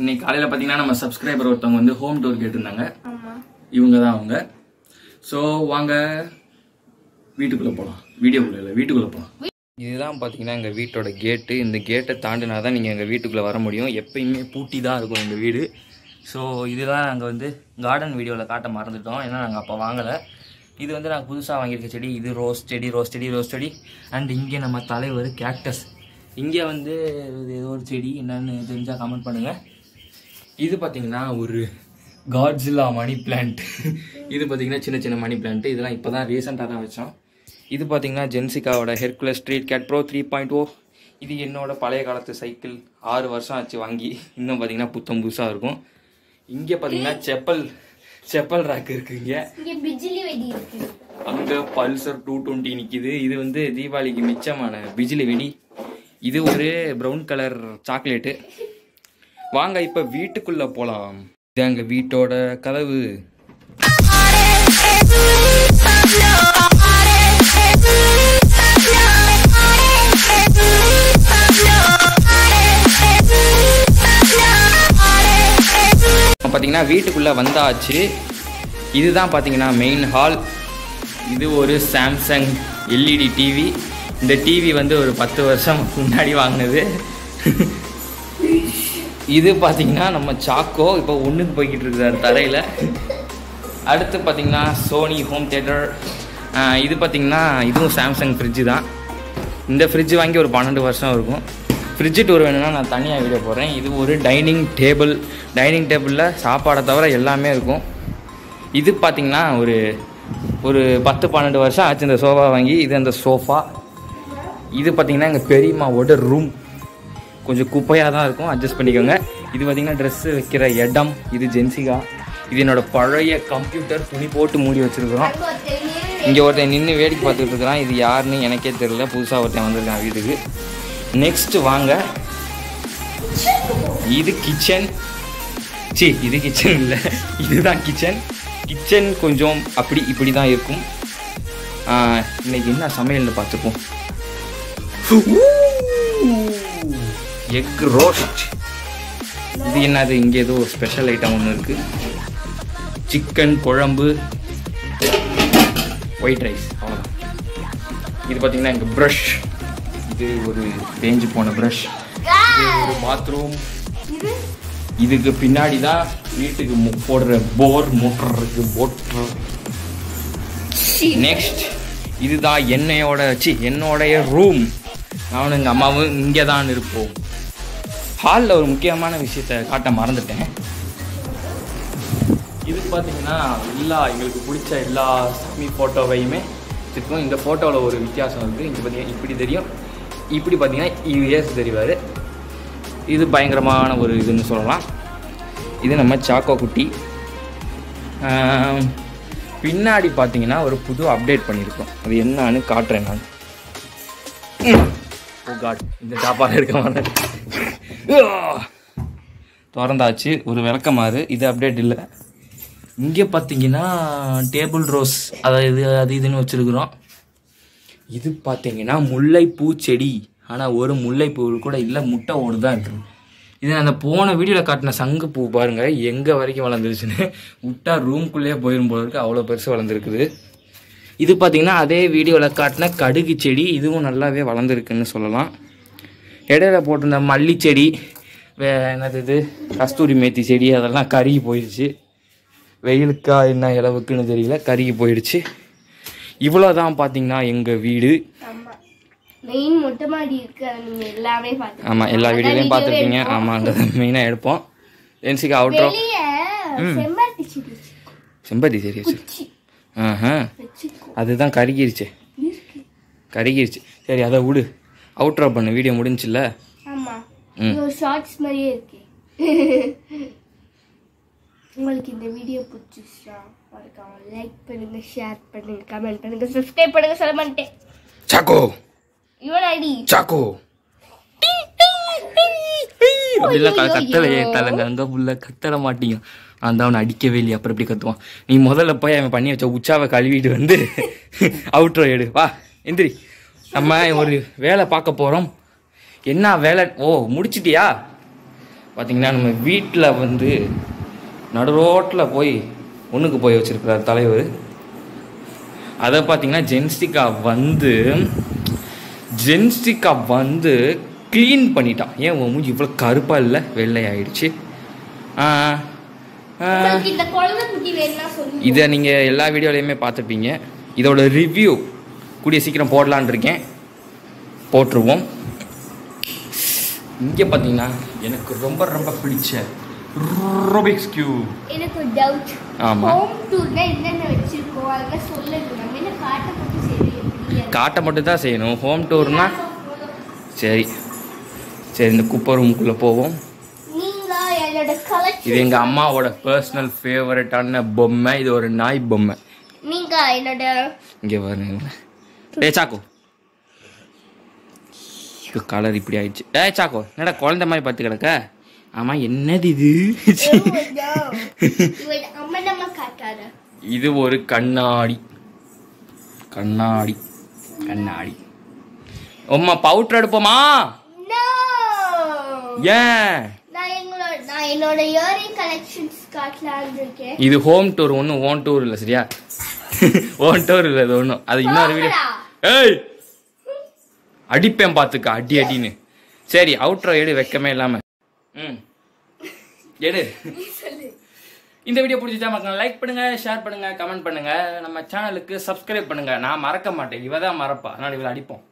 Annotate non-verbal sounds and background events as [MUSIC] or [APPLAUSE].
இன்னைக்கு காலையில் பார்த்தீங்கன்னா நம்ம சப்ஸ்கிரைபர் ஒருத்தவங்க வந்து ஹோம் டூர் கேட்டிருந்தாங்க. ஆமா. இவங்க தான் அவங்க. ஸோ வாங்க வீட்டுக்குள்ளே போகலாம் வீடியோக்குள்ளே இல்லை வீட்டுக்குள்ளே போகலாம் இதுதான் பார்த்தீங்கன்னா எங்கள் வீட்டோட கேட்டு இந்த கேட்டை தாண்டினா தான் நீங்கள் எங்கள் வீட்டுக்குள்ளே வர முடியும். எப்பயுமே பூட்டி தான் இருக்கும் எங்கள் வீடு. ஸோ இதுதான் நாங்கள் வந்து கார்டன் வீடியோவில் காட்ட மறந்துட்டோம். ஏன்னா நாங்கள் அப்போ வாங்கலை. இது வந்து நாங்கள் புதுசாக வாங்கியிருக்க செடி. இது ரோஸ் செடி ரோஸ் செடி ரோஸ் செடி. அண்ட் இங்கே நம்ம தலைவர் கேக்டஸ் இங்கே வந்து இது ஏதோ ஒரு செடி. என்னன்னு தெரிஞ்சால் கமெண்ட் பண்ணுங்கள் இது பார்த்தீங்கன்னா ஒரு காட்ஸில்லா மணி பிளான்ட் இது பார்த்தீங்கன்னா சின்ன சின்ன மணி பிளான்ட் இதெல்லாம் இப்போ தான் ரீசெண்டாக தான் வச்சோம். இது பார்த்தீங்கன்னா ஜென்சிகாவோட Hercules Street Cat Pro three point O இது என்னோட பழைய காலத்து சைக்கிள் ஆறு வருஷம் ஆச்சு வாங்கி. இன்னும் பார்த்தீங்கன்னா புத்தம் புதுசாக இருக்கும். இங்கே பார்த்தீங்கன்னா செப்பல் செப்பல் ரேக் இருக்குங்க அங்கே பல்சர் டூ டுவெண்ட்டி நிற்கிது இது வந்து தீபாவளிக்கு மிச்சமான பிஜிலி வெடி. இது ஒரு ப்ரௌன் கலர் சாக்லேட்டு வாங்க இப்போ வீட்டுக்குள்ளே போகலாம் இது எங்கள் வீட்டோட கதவு. பார்த்தீங்கன்னா வீட்டுக்குள்ளே வந்தாச்சு. இதுதான் பார்த்தீங்கன்னா மெயின் ஹால் இது ஒரு சாம்சங் எல்இடி டிவி இந்த டிவி வந்து ஒரு பத்து வருஷம் முன்னாடி வாங்கினது. இது பார்த்தீங்கன்னா நம்ம சாக்கோ இப்போ ஒன்றுக்கு போய்கிட்டு இருக்கிறார் தரையில். அடுத்து பார்த்தீங்கன்னா சோனி ஹோம் தேட்டர் இது பார்த்திங்கன்னா இதுவும் சாம்சங் ஃப்ரிட்ஜு தான். இந்த ஃப்ரிட்ஜ் வாங்கி ஒரு பன்னெண்டு வருஷம் இருக்கும். ஃப்ரிட்ஜு டூர் வேணும்னா நான் தனியாக வீடியோ போகிறேன் இது ஒரு டைனிங் டேபிள் டைனிங் டேபிளில் சாப்பாடை தவிர எல்லாமே இருக்கும். இது பார்த்தீங்கன்னா ஒரு ஒரு பத்து பன்னெண்டு வருஷம் ஆச்சு இந்த சோஃபா வாங்கி. இது அந்த சோஃபா இது பார்த்திங்கன்னா எங்கள் பெரியம்மாவோட ரூம் கொஞ்சம் குப்பையாக தான் இருக்கும். அட்ஜஸ்ட் பண்ணிக்கோங்க. இது பார்த்தீங்கன்னா ட்ரெஸ்ஸு வைக்கிற இடம். இது ஜென்சிகா இது என்னோட பழைய கம்ப்யூட்டர் துணி போட்டு மூடி வச்சுருக்குறோம். இங்கே ஒருத்தன் நின்று வேடிக்கை பார்த்துட்டு இருக்கிறான். இது யாருன்னு எனக்கே தெரியல. புதுசாக ஒருத்தன் வந்திருக்கான் வீட்டுக்கு. நெக்ஸ்ட் வாங்க. இது கிச்சன் சி இது கிச்சன் இல்லை. இதுதான் கிச்சன் கிச்சன் கொஞ்சம் அப்படி இப்படி தான் இருக்கும். இன்னைக்கு என்ன சமையல்னு பார்த்துப்போம். Egg roast. இது என்னது? இங்கே ஏதோ ஸ்பெஷல் ஐட்டம் ஒன்று இருக்குது சிக்கன் குழம்பு ஒயிட் ரைஸ் அவ்வளோதான் இது பார்த்தீங்கன்னா எங்கள் ப்ரஷ் இது ஒரு தேஞ்சு போன ப்ரஷ் இது ஒரு பாத்ரூம் இது? இதுக்கு பின்னாடி தான் வீட்டுக்கு போடுற போர் மோட்டர் இருக்கு மோட்டர் நெக்ஸ்ட் இதுதான் என்னையோட சி என்னோடைய ரூம் நானும் எங்கள் அம்மாவும் இங்கே தான் இருப்போம். ஹாலில் ஒரு முக்கியமான விஷயத்த காட்ட மறந்துட்டேன். இது பார்த்தீங்கன்னா எல்லா எங்களுக்கு பிடிச்ச எல்லா சாமி ஃபோட்டோவையுமே வச்சுருக்கோம். இந்த ஃபோட்டோவில் ஒரு வித்தியாசம் இருக்குது இங்கே பார்த்தீங்கன்னா இப்படி தெரியும். இப்படி பார்த்தீங்கன்னா இயர்ஸ் தெரிவார். இது பயங்கரமான ஒரு இதுன்னு சொல்லலாம். இது நம்ம சாக்கோ குட்டி. பின்னாடி பார்த்தீங்கன்னா ஒரு புது அப்டேட் பண்ணியிருக்கோம். அது என்னன்னு காட்டுறேன் நான். ஓ காட் oh இந்த சாப்பாடு எடுக்க மாட்டேன். திறந்தாச்சு. ஒரு விளக்கமாறு. இது அப்டேட் இல்லை. இங்கே பார்த்தீங்கன்னா டேபிள் ரோஸ் அதாவது அது இதுன்னு வச்சுருக்குறோம். இது பார்த்தீங்கன்னா முல்லைப்பூ செடி. ஆனால் ஒரு முல்லைப்பூ கூட இல்லை முட்டை ஓடு தான் இருக்குது இது அந்த போன வீடியோவில் காட்டின சங்கு பூ பாருங்கள் எங்கே வரைக்கும் வளர்ந்துருச்சுன்னு. விட்டா ரூம்குள்ளேயே போயிடும் போல இருக்கு. அவ்வளோ பெருசு வளர்ந்துருக்குது. இது பார்த்திங்கன்னா அதே வீடியோவில் காட்டின கடுகு செடி. இதுவும் நல்லாவே வளர்ந்துருக்குன்னு சொல்லலாம். இடையில போட்டிருந்த மல்லி செடி வே என்னது இது? கஸ்தூரி மேத்தி செடி அதெல்லாம் கருகி போயிடுச்சு. வெயிலுக்கா என்ன இளவுக்குன்னு தெரியல கருகி போயிடுச்சு. இவ்வளோதான் பார்த்தீங்கன்னா எங்கள் வீடு. மெயின் மொட்டை மாடி இருக்கு எல்லாமே ஆமாம் எல்லா வீடியோலையும் பார்த்துருப்பீங்க. ஆமாம் தான் மெயினாக எடுப்போம். என்சிக்கு அவுட்ரோ செம்பருத்தி சீரியஸ் குச்சி. ஆஹா. அதுதான் கருகிருச்சு. கருகிருச்சு. சரி அதை விடு. அவுட்ரோ பண்ணு வீடியோ முடிஞ்சுல ஆமா. இது ஷார்ட்ஸ் மாதிரியே இருக்கு. உங்களுக்கு இந்த வீடியோ பிடிச்சிச்சா மறக்காம லைக் பண்ணுங்க ஷேர் பண்ணுங்க கமெண்ட் பண்ணுங்க சப்ஸ்கிரைப் பண்ணுங்க சொல்ல மாட்டேன். சாக்கோ. இவன் ஐடி சாக்கோ. அப்படிலாம் கத்தலையே தலைங்க அங்க புள்ள கத்தட மாட்டீங்க. அந்த அவனை அடிக்கவே இல்லையா அப்புறம் எப்படி கத்துவான்? நீ முதல்ல போய் அவன் பண்ணி வச்ச உச்சாவை கழுவிட்டு வந்து [LAUGHS] அவுட்ரோ எடு. வா எந்திரி. நம்ம ஒரு வேலை பார்க்க போறோம். என்ன வேலை? ஓ முடிச்சிட்டியா? பார்த்தீங்கன்னா நம்ம வீட்டில் வந்து நடு ரோட்டில் போய் ஒன்றுக்கு போய் வச்சிருக்கிறார் தலைவர். அதை பார்த்தீங்கன்னா ஜென்ஸ்டிகா வந்து ஜென்ஸ்டிகா வந்து க்ளீன் பண்ணிட்டான். ஏன் உன் மூஞ்சி இவ்வளோ கருப்பாக இல்லை? வெள்ளை ஆயிடுச்சு ஆ, ஆ, உங்களுக்கு இந்த குழந்தை குட்டி வேணும்னா சொல்லுங்க இதை நீங்கள் எல்லா வீடியோலையுமே பார்த்துப்பீங்க இதோட ரிவ்யூ கூடிய சீக்கிரம் போடலான்னு இருக்கேன். போட்டுருவோம். இங்கே பார்த்தீங்கன்னா எனக்கு ரொம்ப ரொம்ப பிடிச்ச ரோபிக்ஸ் கியூ எனக்கு ஒரு டவுட் ஆமா. ஹோம் டூர்ல என்னென்ன வச்சிருக்கோம்? அதெல்லாம் சொல்லுங்க நம்ம என்ன காட்ட மட்டும்? காட்ட மட்டும் தான் செய்யணும். ஹோம் டூர்னா சரி. சரி இந்த குப்பை ரூமுக்குள்ளே போவோம். இது எங்கள் அம்மாவோட பர்சனல் ஃபேவரட்டான பொம்மை. இது ஒரு நாய் பொம்மை. நீங்க என்னோட இங்கே பாருங்க. டே சாக்கோ. கலர் இப்படி ஆயிடுச்சு. ஏ சாக்கோ என்னடா குழந்தை மாதிரி பார்த்து கிடக்க? ஆமாம் என்னது இது? காட்டாத. இது ஒரு கண்ணாடி. கண்ணாடி. கண்ணாடி. உம்மா பவுட்ரு எடுப்போமா! ஏன்? நான் எங்களோட நான் என்னோட இயரிங் கலெக்ஷன்ஸ் காட்டலாம்னு இருக்கேன். இது ஹோம் டூர் ஒன்றும் ஓன் டூர் இல்லை சரியா? [LAUGHS] ஓன் டூர் இல்லை அது ஒன்றும் அது இன்னொரு வீடியோ. ஏய்! அடிப்பேன் பார்த்துக்க அடி அடின்னு. சரி அவுட்ரோ எடு வெக்கமே இல்லாம. ம். எடு. இந்த வீடியோ பிடிச்சிச்சா மக்கள் லைக் பண்ணுங்க ஷேர் பண்ணுங்க கமெண்ட் பண்ணுங்க. நம்ம சேனலுக்கு சப்ஸ்கிரைப் பண்ணுங்க. நான் மறக்க மாட்டேன். இவ தான் மறப்பா. அதனால இவளை அடிப்போம்.